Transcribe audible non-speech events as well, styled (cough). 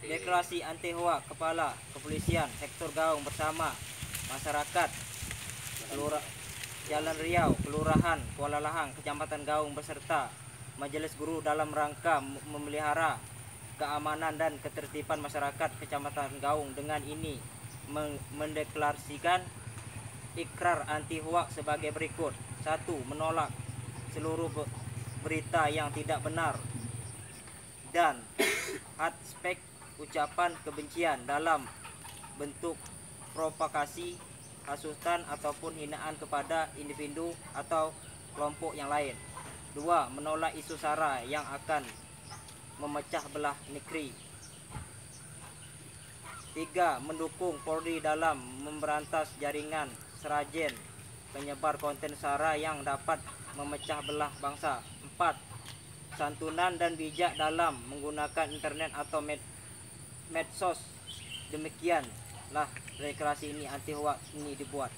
deklarasi anti hoak kepala kepolisian sektor Gaung bersama masyarakat kelura Jalan Riau, Kelurahan Kuala Lahang, Kecamatan Gaung beserta Majelis Guru dalam rangka memelihara keamanan dan ketertiban masyarakat Kecamatan Gaung dengan ini mendeklarasikan ikrar anti hoak sebagai berikut. Satu, menolak seluruh be- berita yang tidak benar dan (coughs) aspek ucapan kebencian dalam bentuk provokasi, hasutan ataupun hinaan kepada individu atau kelompok yang lain. Dua, menolak isu sara yang akan memecah belah negeri. Tiga, mendukung Polri dalam memberantas jaringan serajen penyebar konten sara yang dapat memecah belah bangsa. Empat, santunan dan bijak dalam menggunakan internet atau med medsos. Demikianlah rekreasi ini anti hoax ini dibuat.